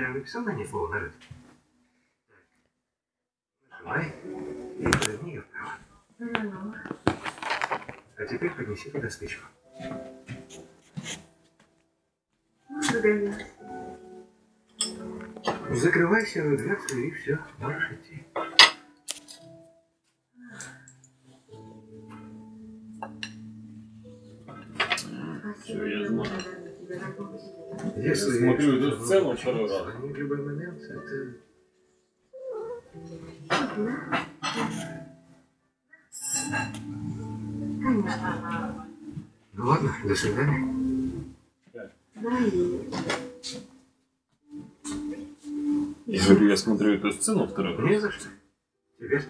Я написал на ней слово нарыт? Нажимай и поверни ее вправо. Ну-ну. А теперь поднеси туда спичку. Ну. Закрывай серую дверцу и все, можешь идти. Я я знаю. Если Я смотрю эту сцену второй раз. в любой момент, это... Ну ладно, до свидания. Да. Я говорю, я смотрю эту сцену второй раз. Не за что. Тебе